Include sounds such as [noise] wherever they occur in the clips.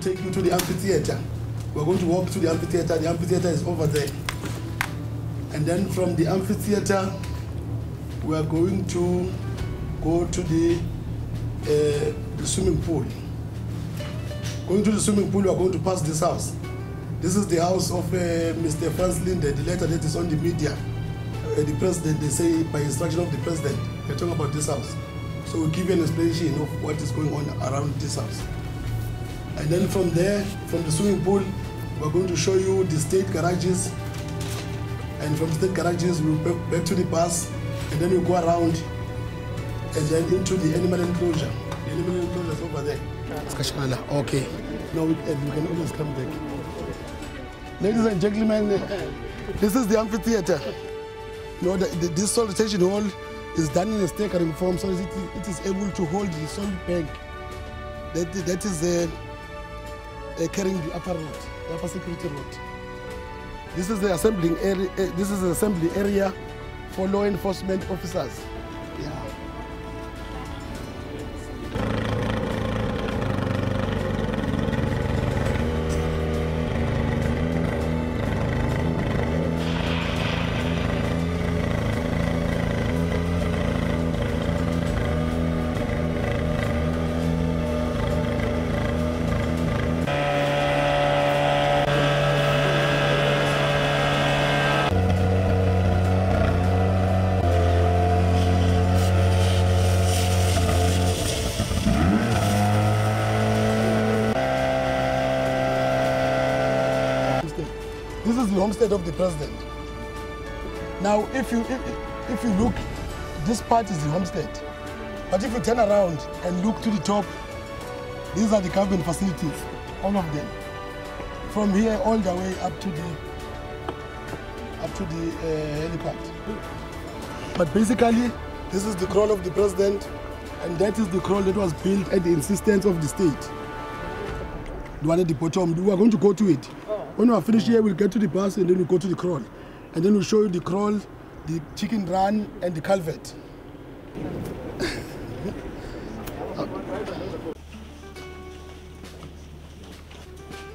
to take you to the amphitheater. We're going to walk to the amphitheater. The amphitheater is over there. And then from the amphitheater, we are going to go to the, uh, the swimming pool. Going to the swimming pool, we are going to pass this house. This is the house of uh, Mr. Franz Linde, the letter that is on the media. Uh, the president, they say by instruction of the president, they're talking about this house. So we'll give you an explanation of what is going on around this house. And then from there, from the swimming pool, we're going to show you the state garages. And from the state garages, we'll go back to the bus, and then we'll go around and then into the animal enclosure. The animal enclosure is over there. Okay. Now we, and we can always come back. Ladies and gentlemen, this is the amphitheater. You know, the, the, this solicitation hall is done in a staggering form so it, it is able to hold the solid bank. That, that is uh, uh, carrying the upper road, the upper security road. This is the assembling area. Uh, this is the assembly area for law enforcement officers. Yeah. This is the homestead of the president. Now, if you if, if you look, this part is the homestead. But if you turn around and look to the top, these are the government facilities, all of them. From here all the way up to the up to the uh, helipad. But basically, this is the kraal of the president, and that is the kraal that was built at the insistence of the state. The one at the bottom. We are going to go to it. When we are finished here, we'll get to the bus and then we'll go to the kraal. And then we'll show you the kraal, the chicken run, and the culvert. [laughs]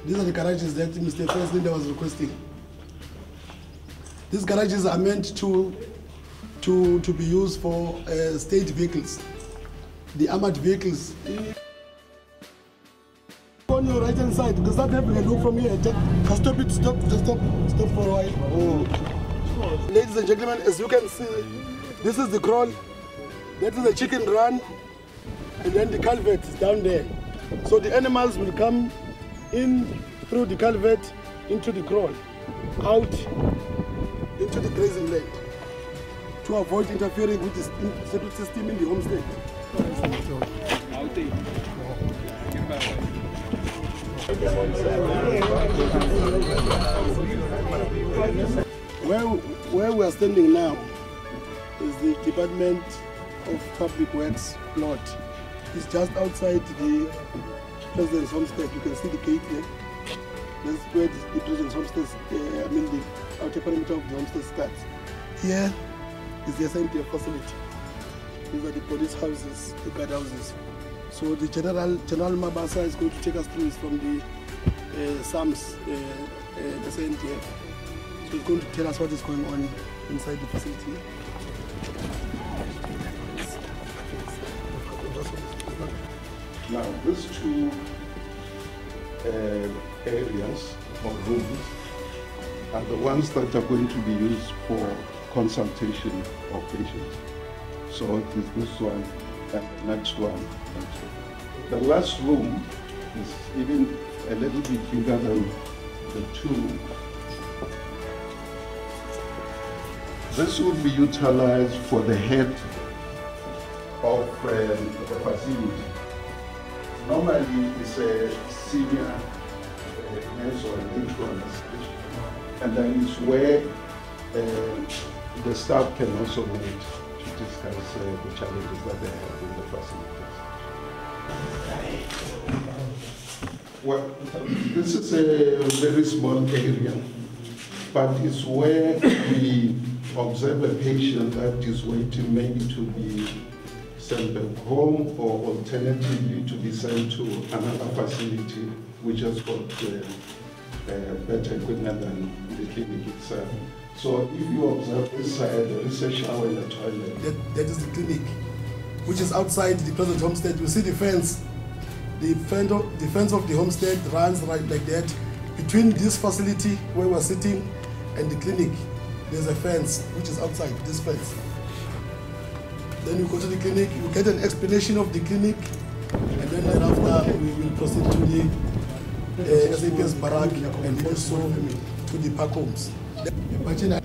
These are the garages that Mr. President was requesting. These garages are meant to, to, to be used for uh, state vehicles, the armored vehicles. Your right hand side, because start having a look from here. Just stop it, stop, just stop, stop for a while. Oh. Ladies and gentlemen, as you can see, this is the kraal, that is the chicken run, and then the culvert is down there. So the animals will come in through the culvert into the kraal, out into the grazing land to avoid interfering with the s- septic system in the homestead. Where, where we are standing now is the Department of Public Works plot. It's just outside the President's homestead. You can see the gate there. That's where the, President's homestead, uh, I mean the outer perimeter of the homestead starts. Here is the SNTF facility. These are the police houses, the guard houses. So the General General Mabasa is going to take us through is from the uh, SAMHS, uh, uh, SNTF. So he's going to tell us what is going on inside the facility. Now, these two uh, areas or rooms are the ones that are going to be used for consultation of patients. So it is this one and the next one. The last room is even a little bit bigger than the two. This would be utilized for the head of um, the facility. Normally, it's a senior uh, nurse or an intern, and then it's where uh, the staff can also meet to discuss uh, the challenges that they have in the facilities. Well, this is a very small area, but it's where we observe a patient that is waiting maybe to be sent back home or alternatively to be sent to another facility which has got uh, uh, better equipment than the clinic itself. So if you observe this side, there is a shower in the toilet. That, that is the clinic, which is outside the present homestead. You see the fence. The fence of the, fence of the homestead runs right like that. Between this facility where we're sitting and the clinic, there's a fence which is outside this fence. Then you go to the clinic, you get an explanation of the clinic, and then thereafter we will proceed to the uh, SAPS barrack and also to the park homes. 来我进来